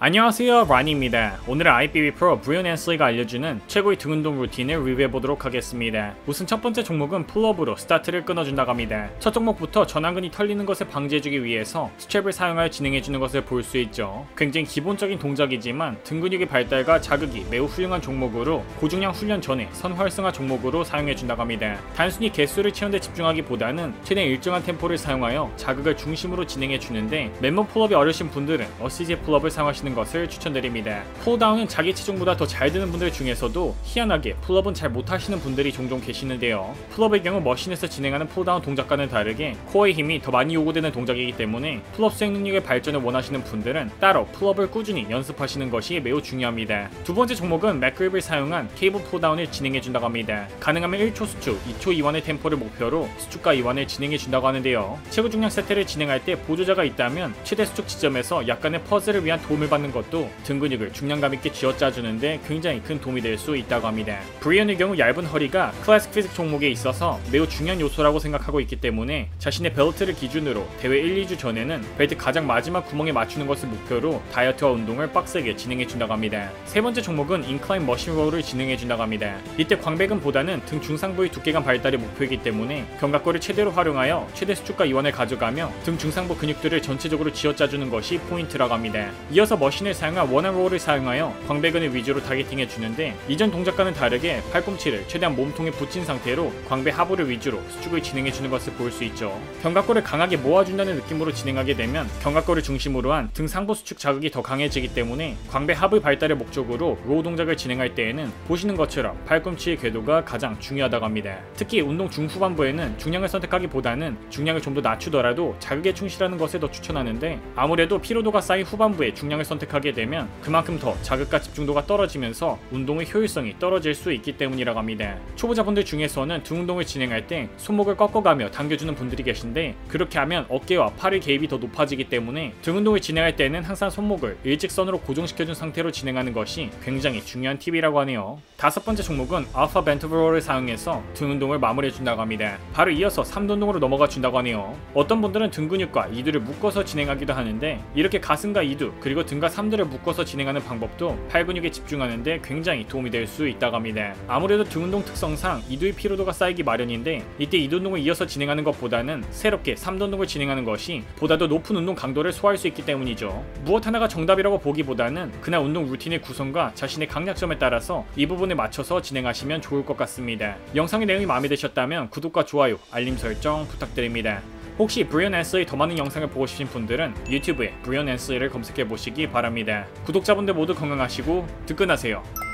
안녕하세요 라니입니다. 오늘은 IFBB 프로 브리온 앤슬리가 알려주는 최고의 등 운동 루틴을 리뷰해보도록 하겠습니다. 우선 첫 번째 종목은 pull-up으로 스타트를 끊어준다고 합니다. 첫 종목부터 전완근이 털리는 것을 방지해주기 위해서 스트랩을 사용하여 진행해주는 것을 볼 수 있죠. 굉장히 기본적인 동작이지만 등 근육의 발달과 자극이 매우 훌륭한 종목으로 고중량 훈련 전에 선활성화 종목으로 사용해준다고 합니다. 단순히 개수를 채우는 데 집중하기보다는 최대한 일정한 템포를 사용하여 자극을 중심으로 진행해주는데 맨몸 pull-up이 어려우신 분들은 assist pull-up을 사용하시는 것을 추천드립니다. pulldown은 자기 체중보다 더 잘 드는 분들 중에서도 희한하게 pull-up은 잘 못하시는 분들이 종종 계시는데요. pull-up의 경우 machine에서 진행하는 pulldown 동작과는 다르게 코어의 힘이 더 많이 요구되는 동작이기 때문에 pull-up 수행 능력의 발전을 원하시는 분들은 따로 pull-up을 꾸준히 연습하시는 것이 매우 중요합니다. 두 번째 종목은 MAG grip을 사용한 케이블 pulldown을 진행해준다고 합니다. 가능하면 1초 수축, 2초 이완의 템포를 목표로 수축과 이완을 진행해준다고 하는데요. 최고 중량 세트를 진행할 때 보조자가 있다면 최대 수축 지점에서 약간의 pause를 위한 도움을 받는 것도 등 근육을 중량감 있게 쥐어짜주는데 굉장히 큰 도움이 될 수 있다고 합니다. 브리언의 경우 얇은 허리가 classic physique 종목에 있어서 매우 중요한 요소라고 생각하고 있기 때문에 자신의 벨트를 기준으로 대회 1, 2주 전에는 벨트 가장 마지막 구멍에 맞추는 것을 목표로 다이어트와 운동을 빡세게 진행해준다고 합니다. 세 번째 종목은 incline machine row를 진행해준다고 합니다. 이때 광배근보다는 등 중상부의 두께감 발달이 목표이기 때문에 견갑골을 최대로 활용하여 최대 수축과 이완을 가져가며 등 중상부 근육들을 전체적으로 쥐어짜주는 것이 포인트라고 합니다. 이어서 machine을 사용한 row를 사용하여 광배근을 위주로 targeting해 주는데 이전 동작과는 다르게 팔꿈치를 최대한 몸통에 붙인 상태로 광배 하부를 위주로 수축을 진행해 주는 것을 볼 수 있죠. 견갑골을 강하게 모아준다는 느낌으로 진행하게 되면 견갑골을 중심으로 한 등 상부 수축 자극이 더 강해지기 때문에 광배 하부 발달을 목적으로 row 동작을 진행할 때에는 보시는 것처럼 팔꿈치의 궤도가 가장 중요하다고 합니다. 특히 운동 중후반부에는 중량을 선택하기보다는 중량을 좀 더 낮추더라도 자극에 충실하는 것을 더 추천하는데 아무래도 피로도가 쌓인 후반부에 중량을 선택하게 되면 그만큼 더 자극과 집중도가 떨어지면서 운동의 효율성이 떨어질 수 있기 때문이라고 합니다. 초보자분들 중에서는 등 운동을 진행할 때 손목을 꺾어가며 당겨주는 분들이 계신데 그렇게 하면 어깨와 팔의 개입이 더 높아지기 때문에 등 운동을 진행할 때는 항상 손목을 일직선으로 고정시켜준 상태로 진행하는 것이 굉장히 중요한 팁이라고 하네요. 다섯 번째 종목은 알파 벤트브로를 사용해서 등 운동을 마무리해준다고 합니다. 바로 이어서 3도 운동으로 넘어가 준다고 하네요. 어떤 분들은 등 근육과 이두를 묶어서 진행하기도 하는데 이렇게 가슴과 이두 그리고 등과 삼두를 묶어서 진행하는 방법도 팔 근육에 집중하는데 굉장히 도움이 될 수 있다고 합니다. 아무래도 등 운동 특성상 이두의 피로도가 쌓이기 마련인데 이때 이두 운동을 이어서 진행하는 것보다는 새롭게 3도 운동을 진행하는 것이 보다 더 높은 운동 강도를 소화할 수 있기 때문이죠. 무엇 하나가 정답이라고 보기보다는 그날 운동 루틴의 구성과 자신의 강약점에 따라서 이 부분에 맞춰서 진행하시면 좋을 것 같습니다. 영상의 내용이 마음에 드셨다면 구독과 좋아요, 알림 설정 부탁드립니다. 혹시 브리언 앤스의 더 많은 영상을 보고 싶으신 분들은 유튜브에 브리언 앤스를 검색해 보시기 바랍니다. 구독자분들 모두 건강하시고 득근하세요.